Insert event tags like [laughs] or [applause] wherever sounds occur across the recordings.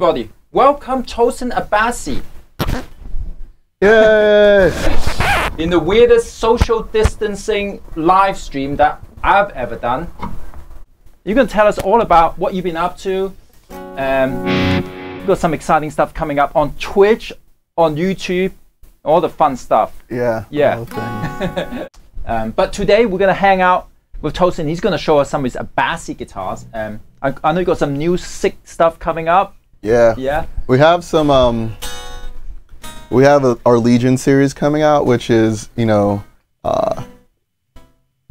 Everybody, welcome Tosin Abasi Yay! in the weirdest social distancing live stream that I've ever done. You can tell us all about what you've been up to. Um, got some exciting stuff coming up on Twitch, on YouTube, all the fun stuff. Yeah. Yeah. [laughs] Um, but today we're gonna hang out with Tosin. He's gonna show us some of his Abasi guitars. Um, I, I know you got some new sick stuff coming up. Yeah. Yeah. We have some. Um, we have a, our Legion series coming out, which is you know, uh,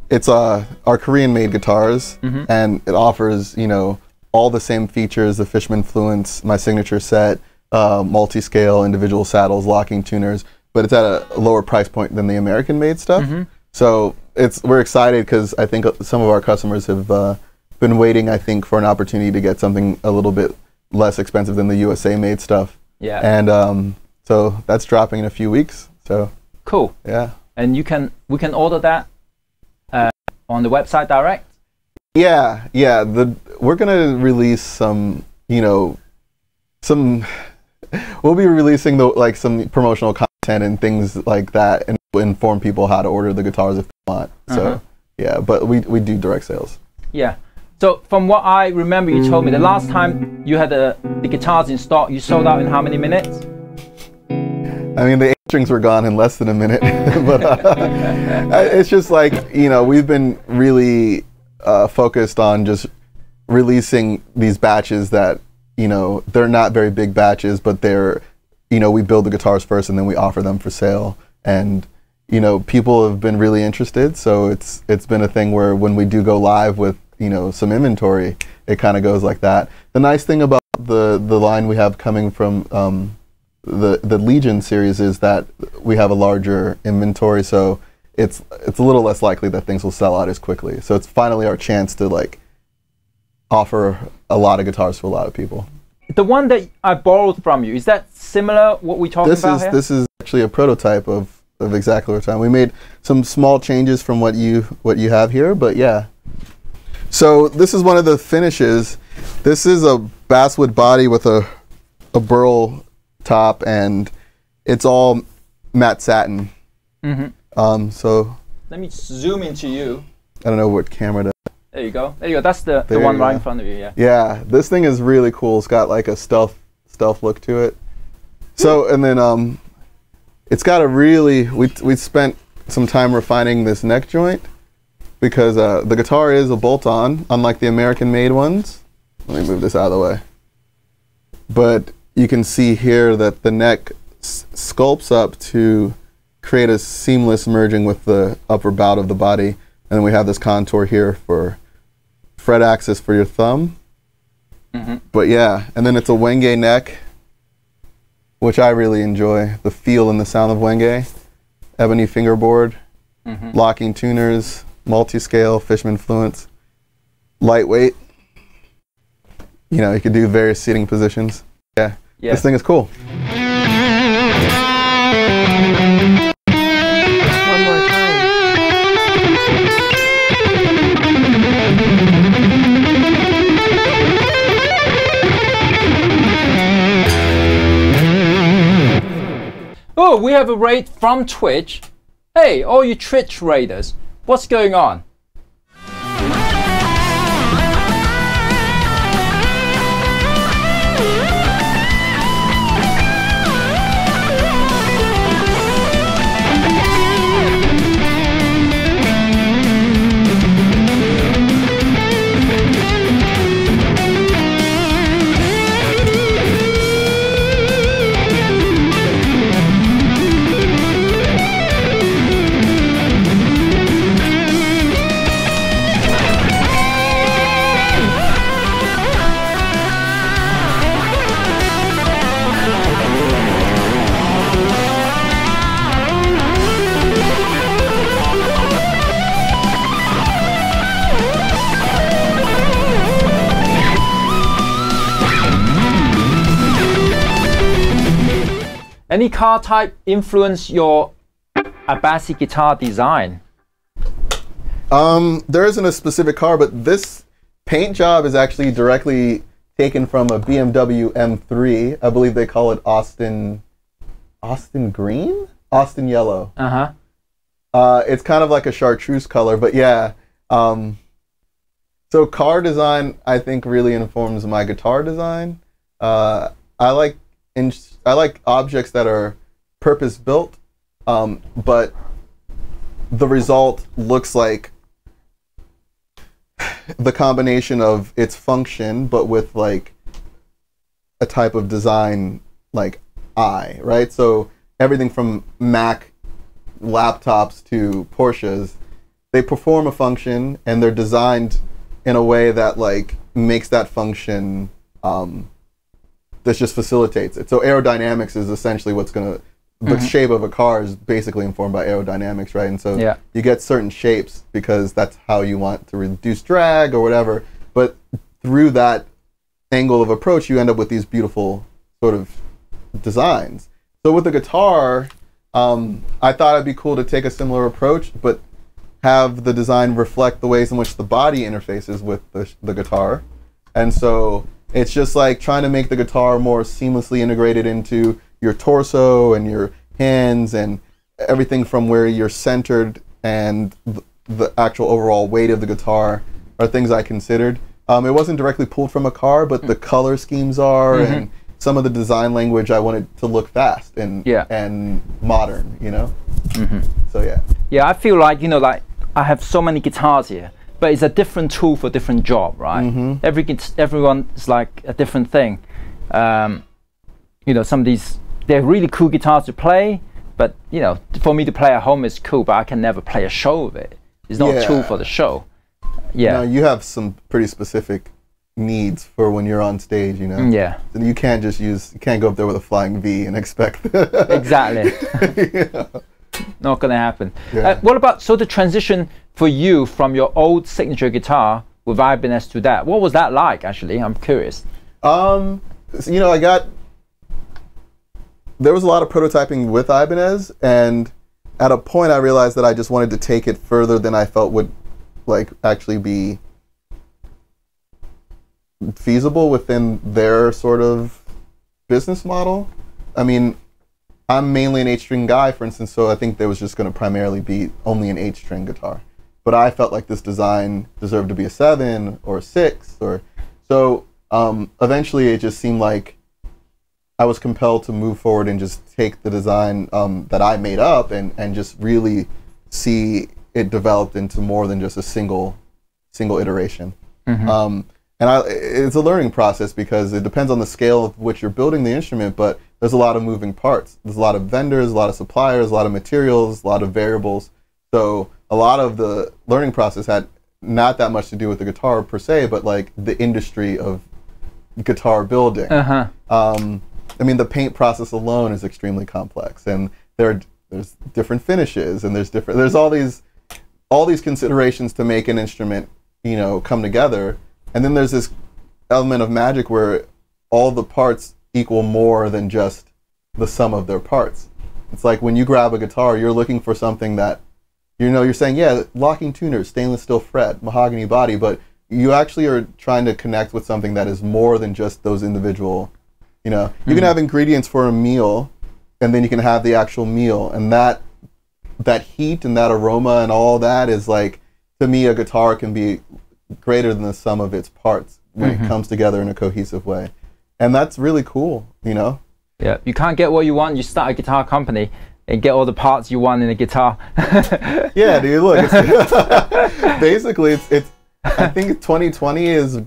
it's uh, our Korean-made guitars, and it offers you know all the same features: the Fishman Fluence, my signature set, uh, multi-scale, individual saddles, locking tuners. But it's at a lower price point than the American-made stuff. So it's we're excited because I think some of our customers have uh, been waiting. I think for an opportunity to get something a little bit less expensive than the USA-made stuff. Yeah. And um, so that's dropping in a few weeks. So Cool. yeah. And you can we can order that uh, on the website direct. Yeah, yeah. The we're gonna release some, you know, some. [sighs] We'll be releasing the like some promotional content and things like that, and inform people how to order the guitars if they want. So Uh-huh. yeah, but we we do direct sales. Yeah. So from what I remember, you told me the last time you had the, the guitars in stock, you sold out in how many minutes? I mean, the strings were gone in less than a minute, [laughs] but uh, [laughs] it's just like you know we've been really uh, focused on just releasing these batches that you know they're not very big batches, but they're you know we build the guitars first and then we offer them for sale, and you know people have been really interested. So it's it's been a thing where when we do go live with you know some inventory, it kind of goes like that. The nice thing about the the line we have coming from um, the the Legion series is that we have a larger inventory, so it's it's a little less likely that things will sell out as quickly. So it's finally our chance to like offer a lot of guitars to a lot of people. The one that I borrowed from you, is that similar what we talking This about is here? this is actually a prototype of of exactly what we're talking. We made some small changes from what you what you have here, but yeah. So this is one of the finishes. This is a basswood body with a a burl top, and it's all matte satin. Mhm. Um, so Let me zoom into you. I don't know what camera to. There you go. There you go. That's the, the one right in front of you. Yeah. Yeah, this thing is really cool. It's got like a stealth stealth look to it. So and then um, it's got a really we we spent some time refining this neck joint because uh, the guitar is a bolt-on, unlike the American-made ones. Let me move this out of the way. But you can see here that the neck s- sculpts up to create a seamless merging with the upper bout of the body, and then we have this contour here for fret axis for your thumb. But yeah, and then it's a Wenge neck, which I really enjoy. The feel and the sound of Wenge. Ebony fingerboard, locking tuners, multi-scale, Fishman Fluence, lightweight. You know, you could do various seating positions. Yeah, Yeah. this thing is cool. One more time. Oh, we have a raid from Twitch. Hey, all you Twitch raiders, what's going on? Any car type influence your Abasi guitar design? Um, there isn't a specific car, but this paint job is actually directly taken from a BMW M3. I believe they call it Austin Austin Green, Austin Yellow. Uh huh. Uh, it's kind of like a chartreuse color, but yeah. Um, so car design, I think, really informs my guitar design. Uh, I like in, I like objects that are purpose built, um, but the result looks like the combination of its function, but with like a type of design like eye, right? So everything from Mac laptops to Porsches, they perform a function and they're designed in a way that like makes that function um, that just facilitates it. So aerodynamics is essentially what's gonna the shape of a car is basically informed by aerodynamics, right? And so Yeah. you get certain shapes because that's how you want to reduce drag or whatever. But through that angle of approach, you end up with these beautiful sort of designs. So with the guitar, um, I thought it'd be cool to take a similar approach, but have the design reflect the ways in which the body interfaces with the, the guitar. And so it's just like trying to make the guitar more seamlessly integrated into your torso and your hands and everything from where you're centered and the, the actual overall weight of the guitar are things I considered. Um, it wasn't directly pulled from a car, but the hmm. color schemes are mm-hmm. and some of the design language I wanted to look fast and Yeah. and modern, you know. Mm-hmm. So yeah. Yeah, I feel like you know, like I have so many guitars here, but it's a different tool for a different job, right? Mm-hmm. Every git- everyone is like a different thing. Um, you know, some of these they're really cool guitars to play, but you know, for me to play at home is cool, but I can never play a show with it. It's not a tool for the show. Yeah, Now you have some pretty specific needs for when you're on stage, you know. yeah, And you can't just use you can't go up there with a flying V and expect [laughs] exactly. [laughs] Yeah. not gonna happen. Yeah. Uh, what about so the transition for you from your old signature guitar with Ibanez to that? What was that like? Actually, I'm curious. Um, you know, I got there was a lot of prototyping with Ibanez, and at a point, I realized that I just wanted to take it further than I felt would like actually be feasible within their sort of business model. I mean, I'm mainly an eight string guy, for instance, so I think there was just going to primarily be only an eight string guitar. But I felt like this design deserved to be a seven or a six, or so. Um, eventually, it just seemed like I was compelled to move forward and just take the design um, that I made up and and just really see it developed into more than just a single single iteration. Um, and I, it's a learning process because it depends on the scale of which you're building the instrument, but there's a lot of moving parts. There's a lot of vendors, a lot of suppliers, a lot of materials, a lot of variables. So a lot of the learning process had not that much to do with the guitar per se, but like the industry of guitar building. Uh huh. Um, I mean, the paint process alone is extremely complex, and there are, there's different finishes, and there's different there's all these all these considerations to make an instrument, you know, come together. And then there's this element of magic where all the parts equal more than just the sum of their parts. It's like when you grab a guitar, you're looking for something that you know you're saying, yeah, locking tuners, stainless steel fret, mahogany body, but you actually are trying to connect with something that is more than just those individual you know, you can mm-hmm. have ingredients for a meal, and then you can have the actual meal, and that that heat and that aroma and all that is like to me a guitar can be greater than the sum of its parts when it mm-hmm. comes together in a cohesive way, and that's really cool. You know, Yeah, you can't get what you want. You start a guitar company and get all the parts you want in a guitar. [laughs] yeah, dude. Look, it's, [laughs] basically, it's it's. I think 2020 is.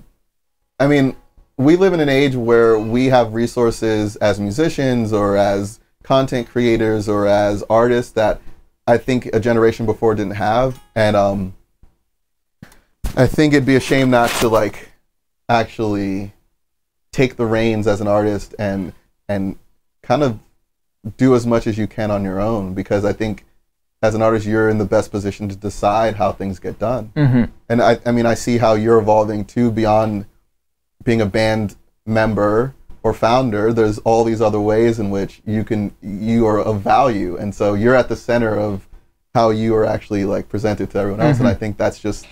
I mean, we live in an age where we have resources as musicians or as content creators or as artists that I think a generation before didn't have, and um, I think it'd be a shame not to like actually take the reins as an artist and and kind of do as much as you can on your own because I think as an artist you're in the best position to decide how things get done. hmm And I, I mean I see how you're evolving too beyond being a band member or founder. There's all these other ways in which you can you are of value, and so you're at the center of how you are actually like presented to everyone else. And I think that's just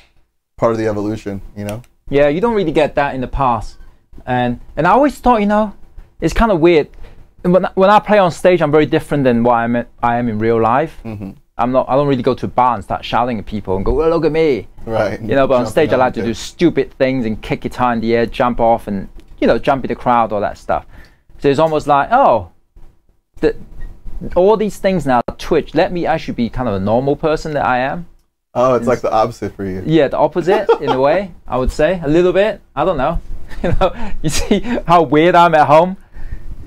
part of the evolution, you know. Yeah, you don't really get that in the past. and and I always thought, you know, it's kind of weird. When when I play on stage, I'm very different than what I'm I am in real life. Mm-hmm. I'm not. I don't really go to a bar and start shouting at people and go, oh, "Look at me!" Right. You know. But on Jumping stage, I like to do stupid things and kick guitar in the air, jump off, and you know, jump in the crowd, all that stuff. So it's almost like, oh, the, all these things now, Twitch, let me actually be kind of a normal person that I am. Oh, it's like the opposite for you. Yeah, the opposite [laughs] in a way, I would say. A little bit. I don't know. [laughs] You know, you see how weird I'm at home?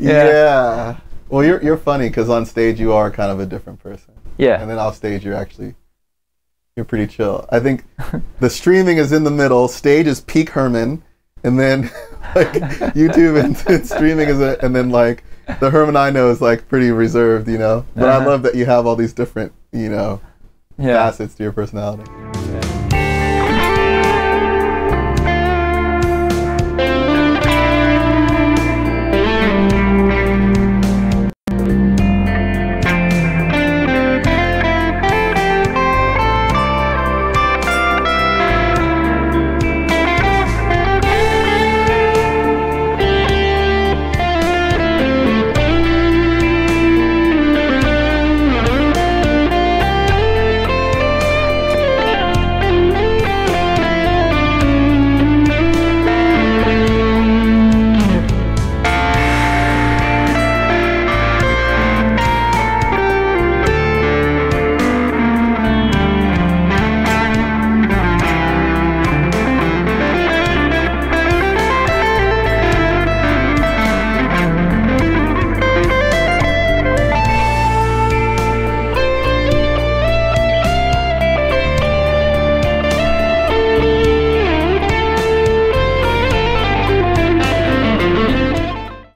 Yeah. Yeah. Well, you're you're funny because on stage you are kind of a different person, Yeah. and then off stage you're actually you're pretty chill. I think the streaming is in the middle. Stage is peak Herman, and then [laughs] like YouTube and, [laughs] and streaming is a, and then like the Herman I know is like pretty reserved, you know. But I Uh-huh. love that you have all these different, you know, yeah. facets to your personality.